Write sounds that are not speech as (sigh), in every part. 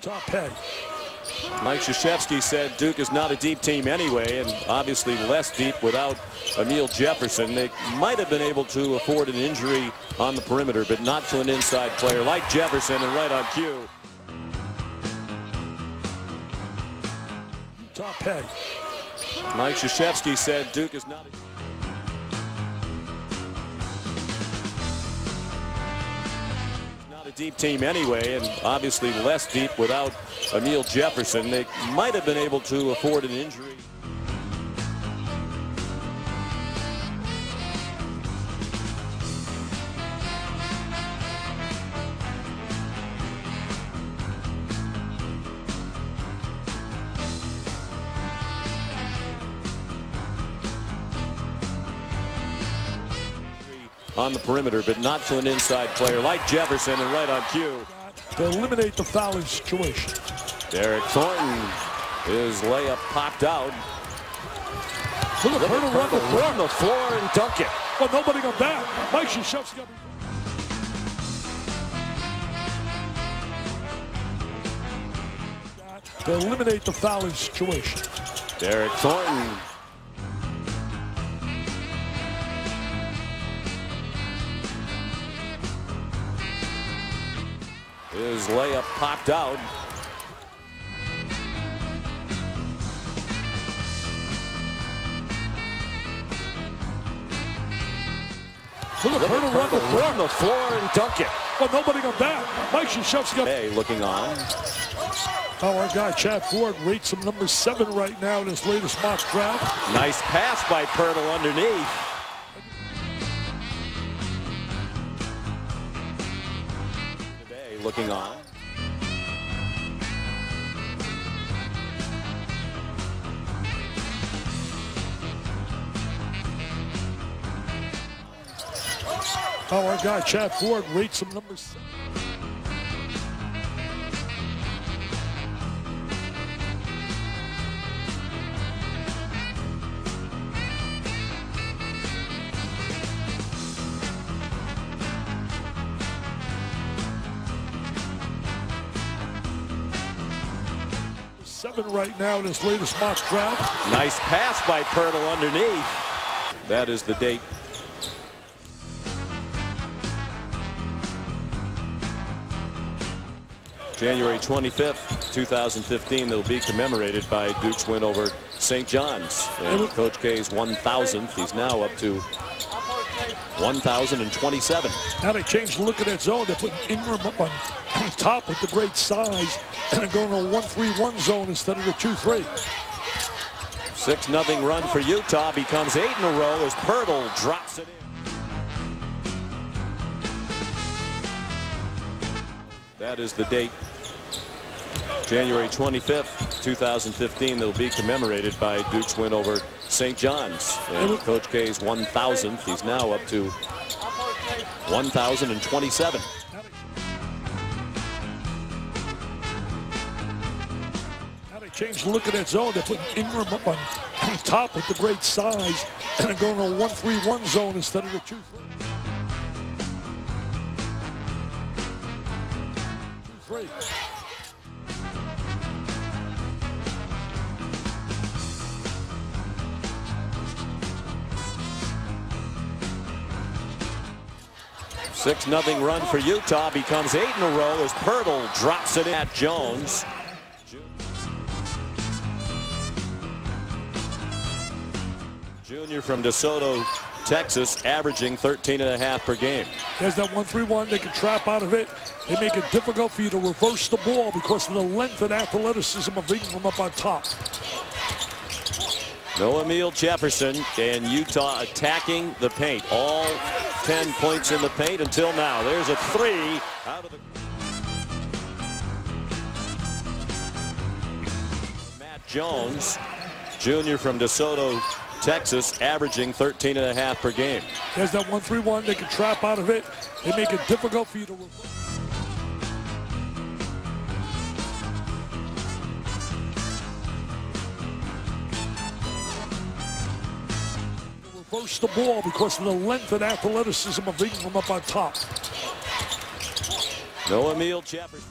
Top peg. Mike Krzyzewski said Duke is not a deep team anyway, and obviously less deep without Amile Jefferson. They might have been able to afford an injury on the perimeter, but not to an inside player like Jefferson and right on cue. Top peg. Mike Krzyzewski said Duke is not a deep team anyway, and obviously less deep without Amile Jefferson. They might have been able to afford an injury. On the perimeter, but not to an inside player like Jefferson and right on cue. To eliminate the fouling situation. Derryck Thornton, his layup popped out. Look at Hurdle run the floor. The floor and dunk it. But nobody got back. Mike Krzyzewski. To eliminate the fouling situation. Derryck Thornton. His layup popped out. Look at Hurdle run the floor. The floor and dunk it. But nobody got back. Mike Krzyzewski. Hey, looking on. Oh, our guy Chad Ford rates him number seven right now in his latest mock draft. Nice pass by Poeltl underneath. Looking on. Oh, our guy Chad Ford rates some number. Seven right now in his latest mock draft. Nice pass by Poeltl underneath. That is the date. January 25th, 2015, they'll be commemorated by Duke's win over St. John's. And Coach K's 1,000th. He's now up to 1,027. Now they changed the look of that zone. They put Ingram up on (clears throat) top with the great size and going to a 1-3-1 zone instead of the 2-3. 6 nothing run for Utah becomes eight in a row as Poeltl drops it in. That is the date. January 25th, 2015, that will be commemorated by Duke's win over St. John's. And Coach K's 1,000th. He's now up to 1,027. Now they change the look at that zone. They put Ingram up on (clears throat) top with the great size (clears throat) and they're going to a 1-3-1 zone instead of the 2 3 6-0 run for Utah becomes eight in a row as Poeltl drops it at Jones. Junior from DeSoto, Texas, averaging 13 and a half per game. There's that 1-3-1. They can trap out of it. They make it difficult for you to reverse the ball because of the length and athleticism of beating them up on top. No Amile Jefferson and Utah attacking the paint. All 10 points in the paint until now. There's a three out of the. Matt Jones, junior from DeSoto, Texas, averaging 13 and a half per game. There's that 1-3-1. They can trap out of it. They make it difficult for you to approach the ball because of the length and athleticism of beating them up on top. No Amile Jefferson.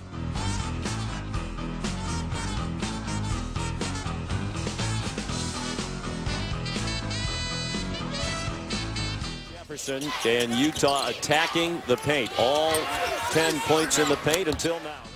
Jefferson and Utah attacking the paint. All 10 points in the paint until now.